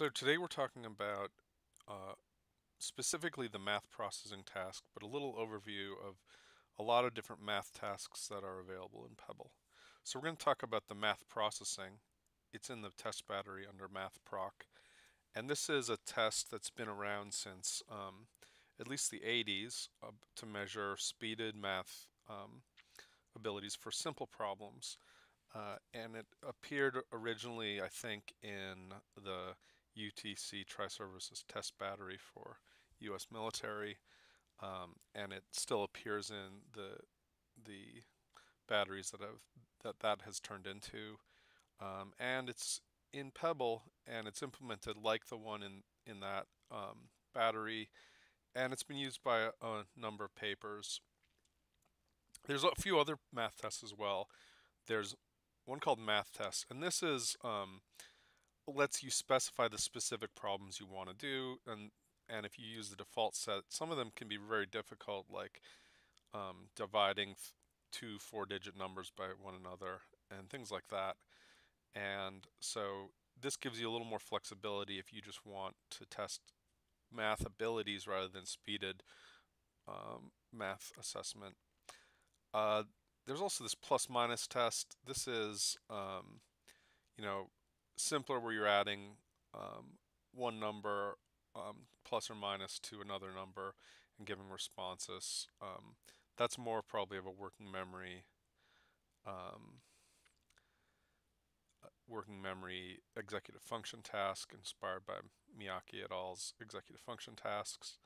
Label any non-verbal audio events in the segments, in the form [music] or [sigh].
So today we're talking about uh, specifically the math processing task, but a little overview of a lot of different math tasks that are available in PEBL. So we're going to talk about the math processing. It's in the test battery under math proc. And this is a test that's been around since um, at least the 80s uh, to measure speeded math um, abilities for simple problems. Uh, and it appeared originally, I think, in the UTC Tri-Services Test Battery for U.S. military, um, and it still appears in the the batteries that have that that has turned into, um, and it's in PEBL and it's implemented like the one in in that um, battery, and it's been used by a, a number of papers. There's a few other math tests as well. There's one called math test, and this is um, lets you specify the specific problems you want to do, and and if you use the default set, some of them can be very difficult, like um, dividing two four-digit numbers by one another and things like that. And so this gives you a little more flexibility if you just want to test math abilities rather than speeded um, math assessment. Uh, there's also this plus minus test. This is, um, you know, simpler where you're adding um, one number um, plus or minus to another number and giving responses. Um, that's more probably of a working memory um, uh, working memory executive function task inspired by Miyake et al.'s executive function tasks.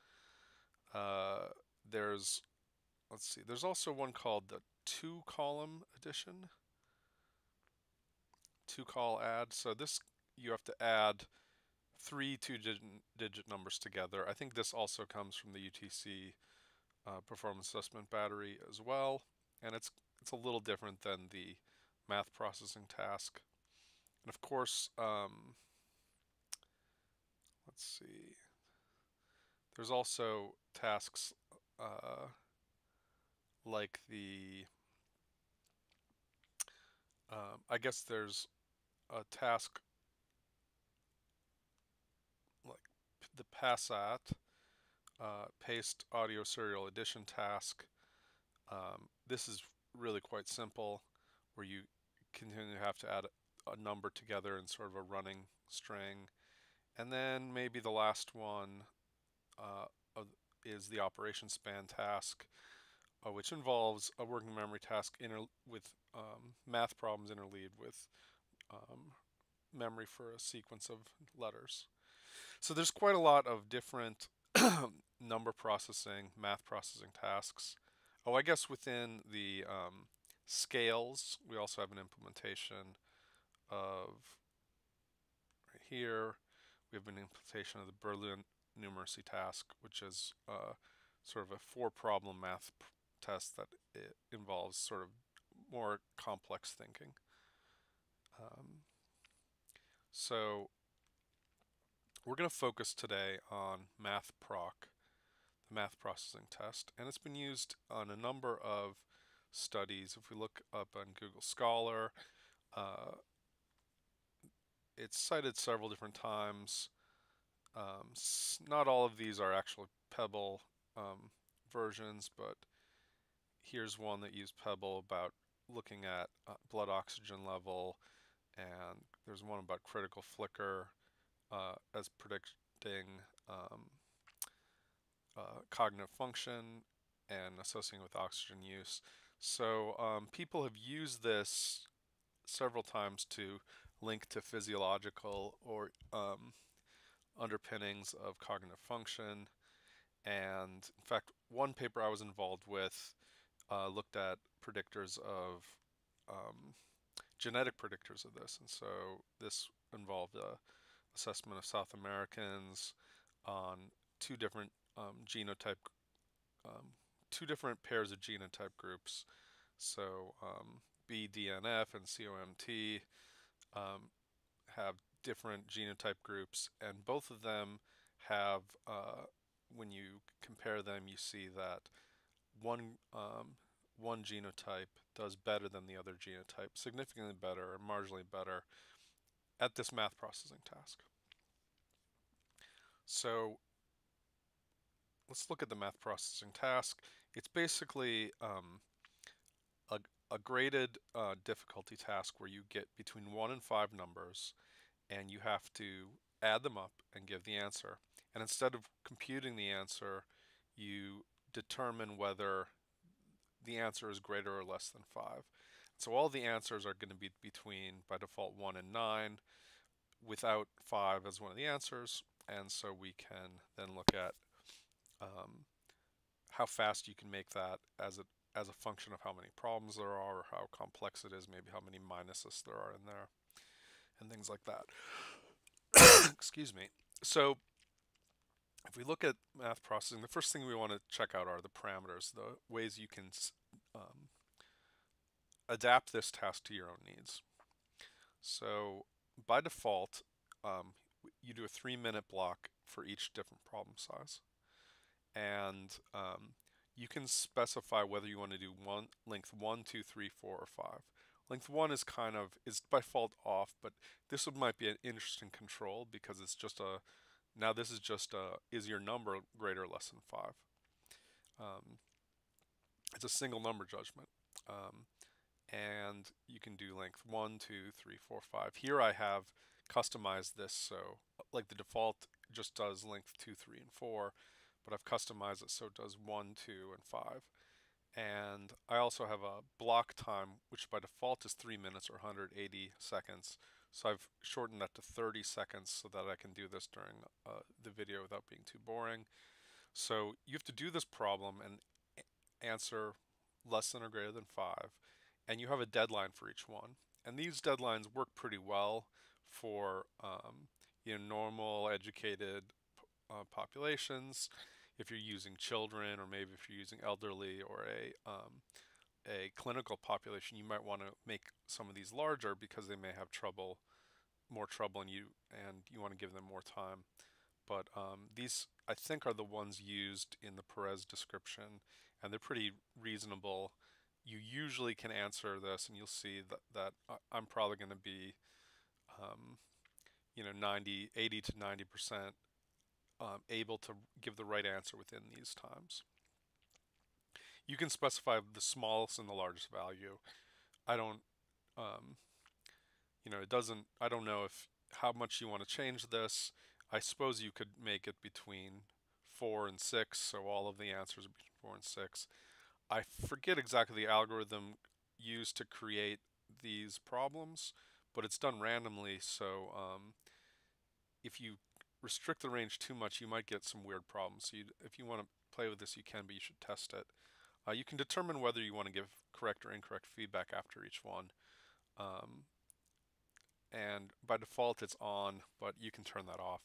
Uh, there's, let's see, there's also one called the two column addition. Two call add. So this you have to add three two digit, digit numbers together. I think this also comes from the UTC uh, performance assessment battery as well. And it's it's a little different than the math processing task. And of course, um, let's see, there's also tasks uh, like the um, I guess there's a task like the PASAT, uh, paced auditory serial addition task. Um, this is really quite simple where you continue to have to add a number together in sort of a running string. And then maybe the last one uh, is the operation span task, uh, which involves a working memory task with um, math problems interleaved with um, memory for a sequence of letters. So there's quite a lot of different [coughs] number processing, math processing tasks. Oh, I guess within the um, scales, we also have an implementation of right here. We have an implementation of the Berlin numeracy task, which is uh, sort of a four problem math test that involves sort of more complex thinking. Um, so we're going to focus today on math proc, the math processing test, and it's been used on a number of studies. If we look up on Google Scholar, uh, it's cited several different times. Um, not all of these are actually PEBL um, versions, but here's one that used PEBL about looking at uh, blood oxygen level, and there's one about critical flicker uh, as predicting um, uh, cognitive function and associating with oxygen use. So um, people have used this several times to link to physiological or um, underpinnings of cognitive function. And in fact, one paper I was involved with uh, looked at predictors of um, genetic predictors of this. And so this involved a assessment of South Americans on two different um, genotype, um, two different pairs of genotype groups. So um, BDNF and COMT um, have different genotype groups, and both of them have, uh, when you compare them, you see that one um, one genotype does better than the other genotype, significantly better or marginally better at this math processing task. So let's look at the math processing task. It's basically um, a, a, graded uh, difficulty task where you get between one and five numbers and you have to add them up and give the answer. And instead of computing the answer, you determine whether the answer is greater or less than 5. So all the answers are going to be between, by default, 1 and 9, without 5 as one of the answers. And so we can then look at um, how fast you can make that as a as a function of how many problems there are, or how complex it is, maybe how many minuses there are in there, and things like that. [coughs] Excuse me. So if we look at math processing, the first thing we want to check out are the parameters, the ways you can um, adapt this task to your own needs. So by default, um, you do a three minute block for each different problem size and um, you can specify whether you want to do one length one, two, three, four, or five. Length one is kind of is by default off, but this would might be an interesting control because it's just a now this is just a is your number greater or less than five. Um, it's a single number judgment. Um, and you can do length one, two, three, four, five. Here I have customized this so like the default just does length two, three, and four but I've customized it so it does 1, 2, and 5. And I also have a block time, which by default is 3 minutes or 180 seconds. So I've shortened that to 30 seconds so that I can do this during uh, the video without being too boring. So you have to do this problem and answer less than or greater than 5. And you have a deadline for each one. And these deadlines work pretty well for um, you know, normal, educated uh, populations if you're using children or maybe if you're using elderly or a um, a clinical population, you might want to make some of these larger because they may have trouble, more trouble, and you and you want to give them more time. But um, these, I think, are the ones used in the Perez description, and they're pretty reasonable. You usually can answer this, and you'll see that that I'm probably going to be, um, you know, 90, 80 to 90 percent um, able to give the right answer within these times. You can specify the smallest and the largest value. I don't, um, you know, it doesn't, I don't know if how much you want to change this. I suppose you could make it between 4 and 6, so all of the answers are between 4 and 6. I forget exactly the algorithm used to create these problems, but it's done randomly, so um, if you restrict the range too much, you might get some weird problems. So if you want to play with this, you can, but you should test it. Uh, you can determine whether you want to give correct or incorrect feedback after each one. Um, and by default, it's on, but you can turn that off.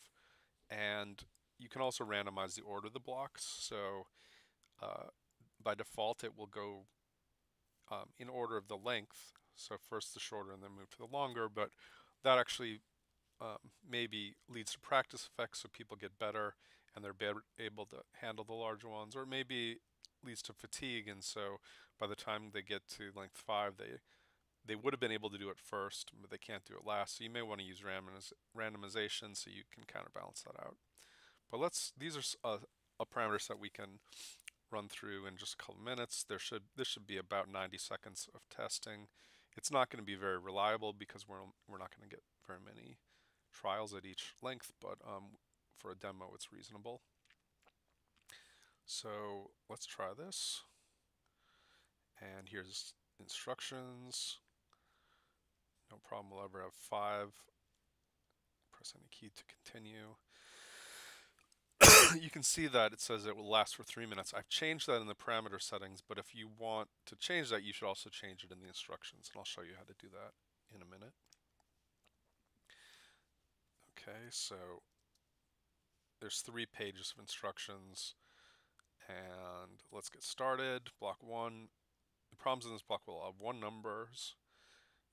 And you can also randomize the order of the blocks. So uh, by default, it will go um, in order of the length. So first the shorter and then move to the longer, but that actually um, maybe leads to practice effects so people get better and they're better able to handle the larger ones, or maybe leads to fatigue, and so by the time they get to length five, they they would have been able to do it first, but they can't do it last. So you may want to use randomiz randomization so you can counterbalance that out. But let's these are a, a parameters that we can run through in just a couple minutes. There should this should be about 90 seconds of testing. It's not going to be very reliable because we're we're not going to get very many trials at each length, but um, for a demo it's reasonable. So let's try this. And here's instructions. No problem, we'll ever have five. Press any key to continue. [coughs] you can see that it says it will last for three minutes. I've changed that in the parameter settings, but if you want to change that, you should also change it in the instructions, and I'll show you how to do that in a minute. Okay, so there's three pages of instructions and let's get started. Block one, the problems in this block will have one numbers.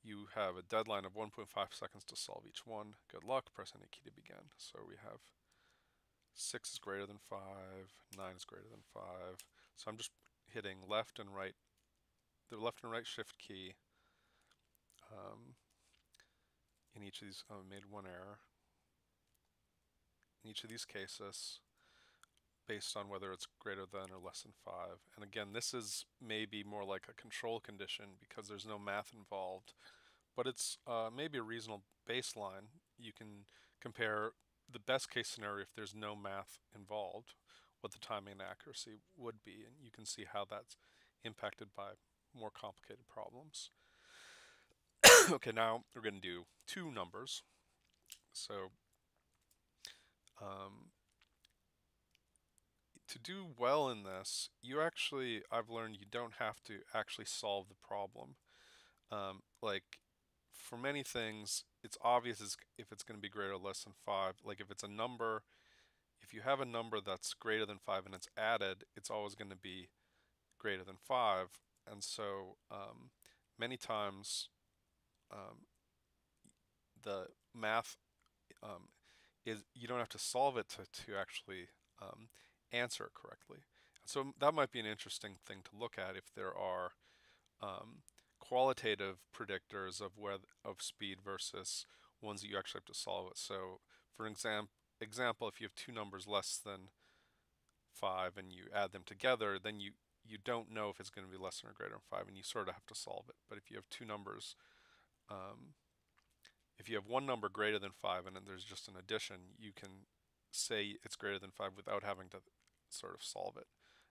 You have a deadline of 1.5 seconds to solve each one. Good luck, press any key to begin. So we have 6 is greater than 5, 9 is greater than 5. So I'm just hitting left and right, the left and right shift key um, in each of these. I oh, made one error. in each of these cases based on whether it's greater than or less than 5. And again, this is maybe more like a control condition because there's no math involved, but it's uh, maybe a reasonable baseline. You can compare the best case scenario if there's no math involved, what the timing and accuracy would be, and you can see how that's impacted by more complicated problems. [coughs] okay, now we're going to do two numbers. So um, to do well in this, you actually, I've learned you don't have to actually solve the problem. Um, like for many things, it's obvious if it's going to be greater or less than 5. Like if it's a number, if you have a number that's greater than 5 and it's added, it's always going to be greater than 5. And so um, many times um, the math um, is you don't have to solve it to, to actually um, answer correctly. So that might be an interesting thing to look at if there are um, qualitative predictors of whether, of speed versus ones that you actually have to solve it. So for exam example, if you have two numbers less than 5 and you add them together, then you, you don't know if it's going to be less than or greater than 5 and you sort of have to solve it. But if you have two numbers um, if you have one number greater than 5 and then there's just an addition, you can say it's greater than 5 without having to sort of solve it.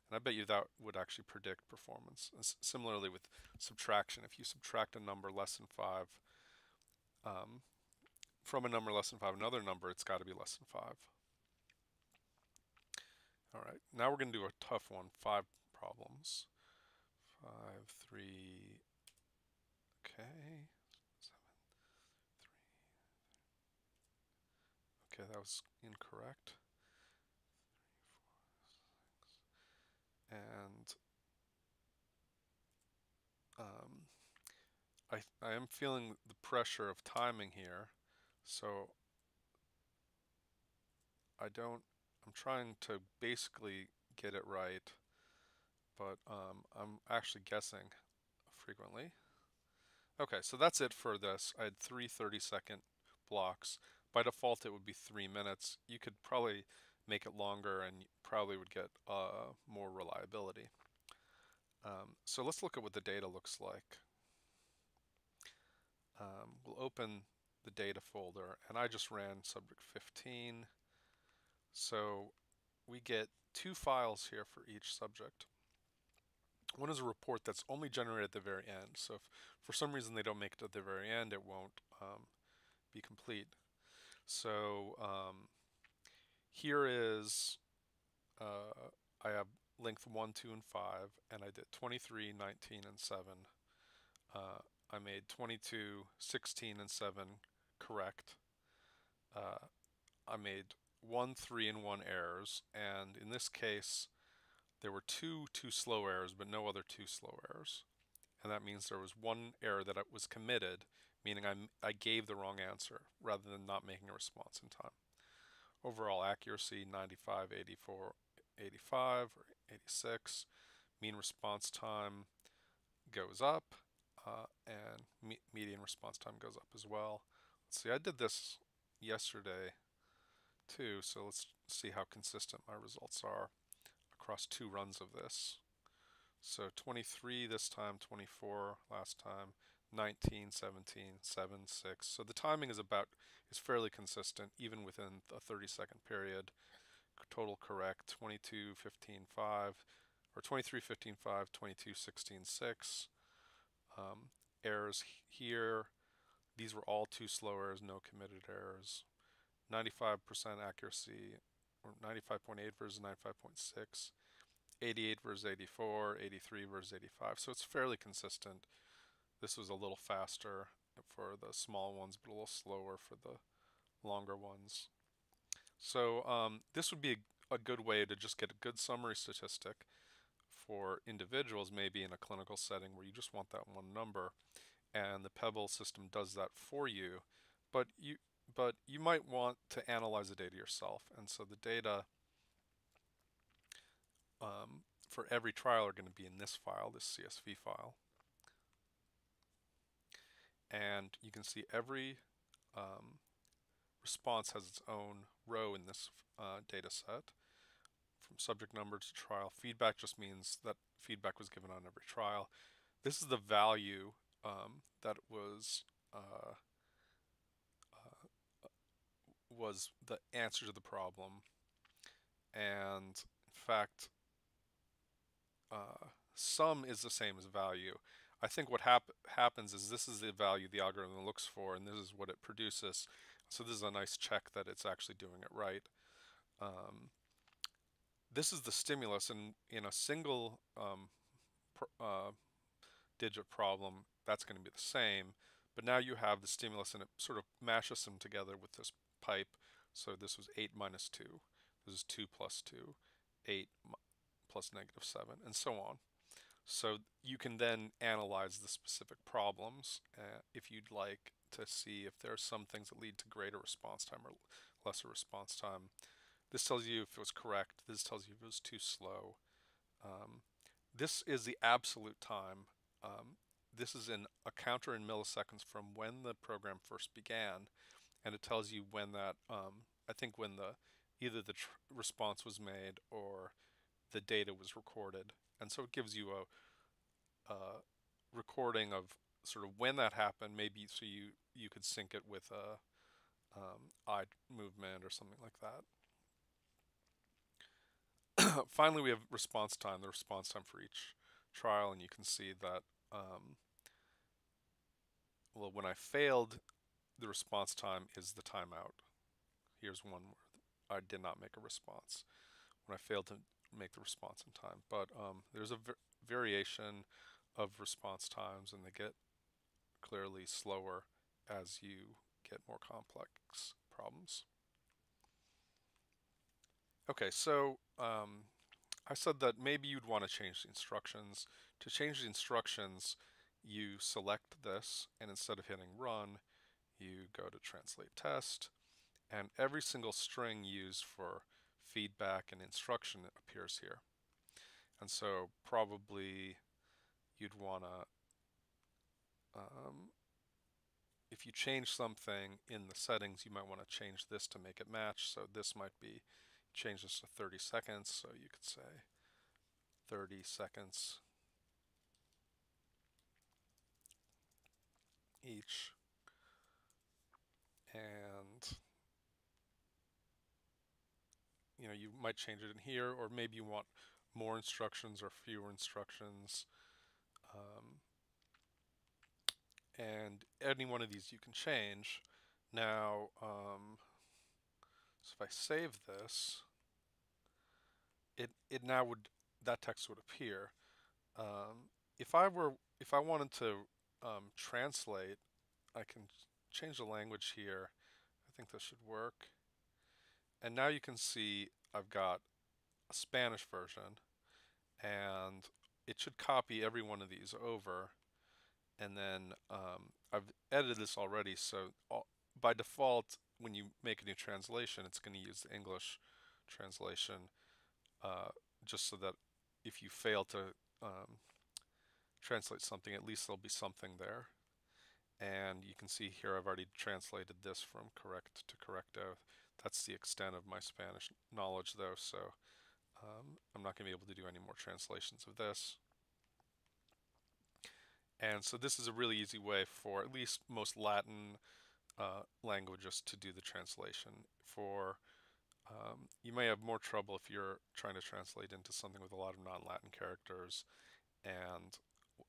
And I bet you that would actually predict performance. Similarly with subtraction, if you subtract a number less than 5 um, from a number less than 5, another number, it's got to be less than 5. All right, now we're going to do a tough one, five problems. Five, three, okay. Okay, that was incorrect. And um, I, I am feeling the pressure of timing here, so I don't, I'm trying to basically get it right, but um, I'm actually guessing frequently. Okay, so that's it for this. I had three 30 second blocks. By default, it would be three minutes. You could probably make it longer and you probably would get uh, more reliability. Um, so let's look at what the data looks like. Um, we'll open the data folder and I just ran subject 15. So we get two files here for each subject. One is a report that's only generated at the very end. So if for some reason they don't make it at the very end, it won't um, be complete. So um, here is, uh, I have length 1, 2, and 5, and I did 23, 19, and 7. Uh, I made 22, 16, and 7 correct. Uh, I made 1, 3, and 1 errors, and in this case, there were two too slow errors, but no other two slow errors. And that means there was one error that was committed, meaning I, I gave the wrong answer rather than not making a response in time. Overall accuracy 95, 84, 85, or 86. Mean response time goes up, uh, and me median response time goes up as well. Let's see, I did this yesterday too, so let's see how consistent my results are across two runs of this. So 23 this time, 24 last time, 19, 17, 7, 6. So the timing is about is fairly consistent even within a 30 second period. Total correct 22, 15, 5, or 23, 15, 5, 22, 16, 6. Um, errors here, these were all too slow errors, no committed errors. 95% accuracy, or 95.8 versus 95.6. 88 versus 84, 83 versus 85. So it's fairly consistent. This was a little faster for the small ones, but a little slower for the longer ones. So um, this would be a, a good way to just get a good summary statistic for individuals, maybe in a clinical setting where you just want that one number, and the PEBL system does that for you. But you but you might want to analyze the data yourself, and so the data um, for every trial are going to be in this file, this CSV file and you can see every um, response has its own row in this uh, data set. From subject number to trial, feedback just means that feedback was given on every trial. This is the value um, that was uh, uh, was the answer to the problem, and in fact, uh, sum is the same as value. I think what hap happens is this is the value the algorithm looks for, and this is what it produces. So this is a nice check that it's actually doing it right. Um, this is the stimulus, and in a single um, pr uh, digit problem, that's going to be the same. But now you have the stimulus, and it sort of mashes them together with this pipe. So this was 8 minus 2. This is 2 plus 2, 8 plus negative 7, and so on. So you can then analyze the specific problems uh, if you'd like to see if there are some things that lead to greater response time or lesser response time. This tells you if it was correct. This tells you if it was too slow. Um, this is the absolute time. Um, this is in a counter in milliseconds from when the program first began, and it tells you when that. Um, I think when the either the response was made or the data was recorded and so it gives you a, a recording of sort of when that happened, maybe so you you could sync it with a um, eye movement or something like that. [coughs] Finally, we have response time, the response time for each trial, and you can see that um, well, when I failed, the response time is the timeout. Here's one where I did not make a response. When I failed to make the response in time. But um, there's a variation of response times, and they get clearly slower as you get more complex problems. Okay, so um, I said that maybe you'd want to change the instructions. To change the instructions, you select this, and instead of hitting run, you go to translate test, and every single string used for feedback and instruction appears here. And so probably you'd want to, um, if you change something in the settings, you might want to change this to make it match. So this might be, change this to 30 seconds. So you could say 30 seconds each. And you know, you might change it in here, or maybe you want more instructions or fewer instructions. Um, and any one of these you can change. Now, um, so if I save this, it it now would that text would appear. Um, if I were if I wanted to um, translate, I can change the language here. I think this should work. And now you can see I've got a Spanish version and it should copy every one of these over. And then um, I've edited this already so all, by default when you make a new translation it's going to use the English translation uh, just so that if you fail to um, translate something at least there'll be something there. And you can see here I've already translated this from correct to correcto that's the extent of my Spanish knowledge though, so um, I'm not going to be able to do any more translations of this. And so this is a really easy way for at least most Latin uh, languages to do the translation. For um, you may have more trouble if you're trying to translate into something with a lot of non-Latin characters. And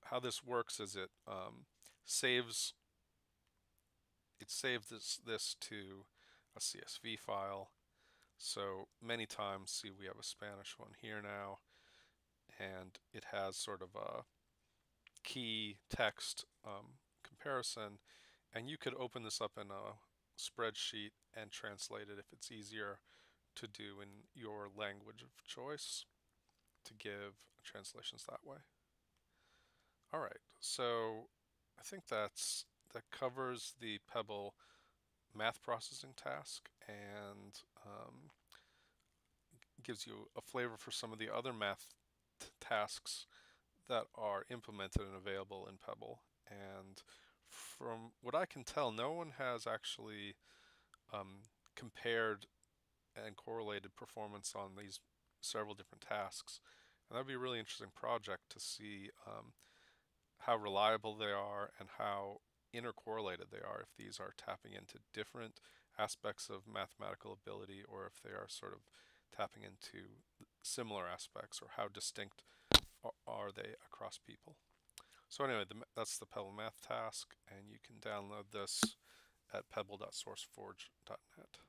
how this works is it um, saves it saves this this to a CSV file. So many times, see we have a Spanish one here now, and it has sort of a key text um, comparison, and you could open this up in a spreadsheet and translate it if it's easier to do in your language of choice to give translations that way. All right, so I think that's that covers the PEBL math processing task and um, gives you a flavor for some of the other math tasks that are implemented and available in PEBL. And from what I can tell, no one has actually um, compared and correlated performance on these several different tasks. And that would be a really interesting project to see um, how reliable they are and how intercorrelated they are, if these are tapping into different aspects of mathematical ability or if they are sort of tapping into similar aspects or how distinct are they across people. So anyway, the, that's the PEBL Math task and you can download this at pebl.sourceforge.net.